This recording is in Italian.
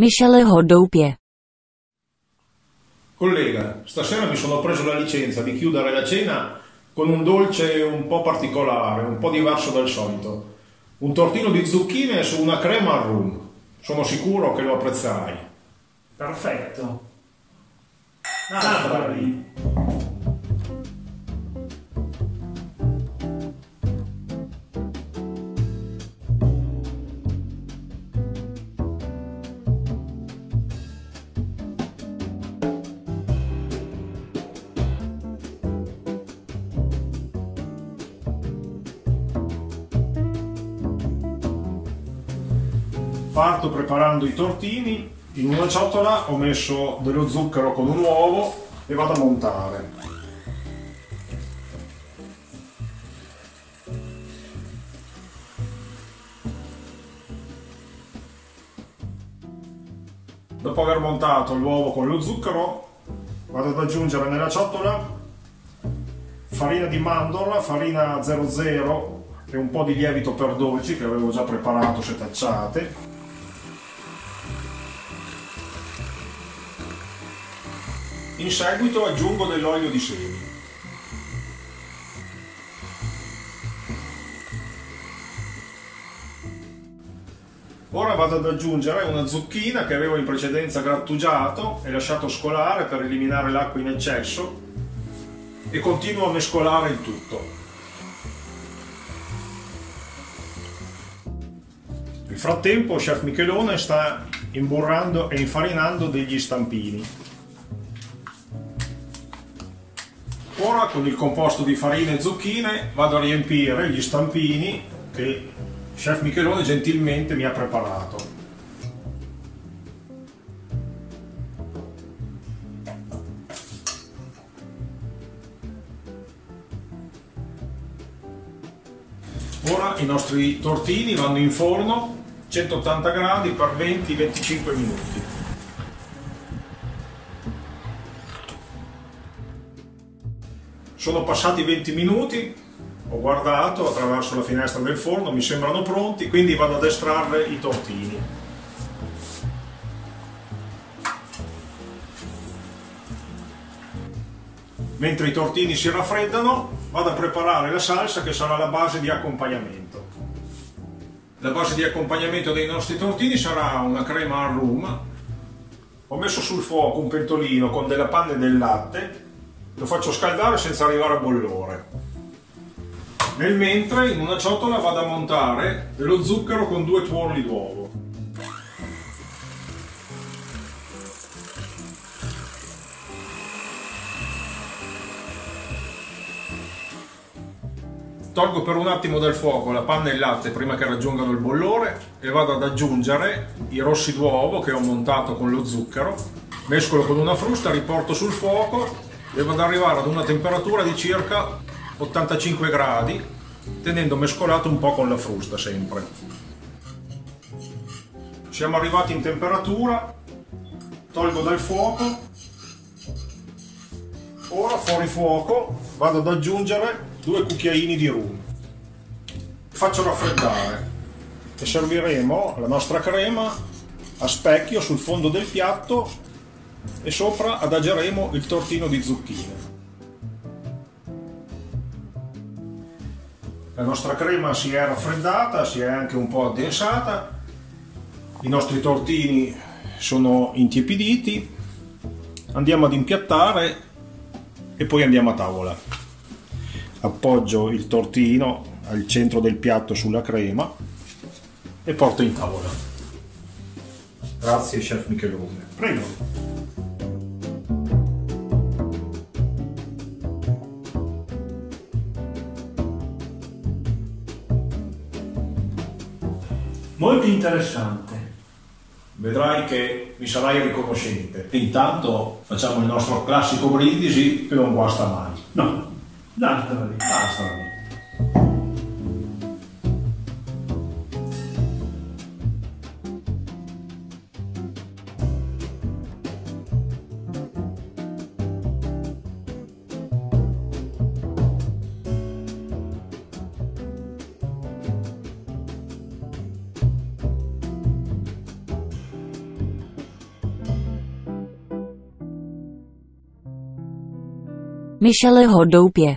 Micheleho doupě. Collega, stasera mi sono preso la licenza di chiudere la cena con un dolce un po' particolare, un po' diverso dal solito. Un tortino di zucchine su una crema al rum. Sono sicuro che lo apprezzerai. Perfetto. Navrali. Parto preparando i tortini. In una ciotola ho messo dello zucchero con un uovo e vado a montare. Dopo aver montato l'uovo con lo zucchero, vado ad aggiungere nella ciotola farina di mandorla, farina 00 e un po' di lievito per dolci che avevo già preparato setacciate In seguito aggiungo dell'olio di semi. Ora vado ad aggiungere una zucchina che avevo in precedenza grattugiato e lasciato scolare per eliminare l'acqua in eccesso e continuo a mescolare il tutto. Nel frattempo Chef Michelone sta imburrando e infarinando degli stampini. Ora con il composto di farina e zucchine vado a riempire gli stampini che Chef Michelone gentilmente mi ha preparato. Ora i nostri tortini vanno in forno 180 gradi per 20-25 minuti. Sono passati 20 minuti, ho guardato attraverso la finestra del forno, mi sembrano pronti, quindi vado ad estrarre i tortini. Mentre i tortini si raffreddano, vado a preparare la salsa che sarà la base di accompagnamento. La base di accompagnamento dei nostri tortini sarà una crema al rum. Ho messo sul fuoco un pentolino con della panna e del latte lo faccio scaldare senza arrivare a bollore. Nel mentre in una ciotola vado a montare dello zucchero con due tuorli d'uovo. Tolgo per un attimo dal fuoco la panna e il latte prima che raggiungano il bollore e vado ad aggiungere i rossi d'uovo che ho montato con lo zucchero. Mescolo con una frusta, riporto sul fuoco devo arrivare ad una temperatura di circa 85 gradi tenendo mescolato un po' con la frusta sempre. Siamo arrivati in temperatura tolgo dal fuoco. Ora fuori fuoco vado ad aggiungere due cucchiaini di rum. Faccio raffreddare e serviremo la nostra crema a specchio sul fondo del piatto e sopra adageremo il tortino di zucchine. La nostra crema si è raffreddata, si è anche un po' addensata, i nostri tortini sono intiepiditi, andiamo ad impiattare e poi andiamo a tavola. Appoggio il tortino al centro del piatto sulla crema e porto in tavola. Grazie chef Michelone. Prego. Molto interessante. Vedrai che mi sarai riconoscente. Intanto facciamo il nostro classico brindisi che non guasta mai. No, lasciala lì. Lasciala lì. Micheleho doupě.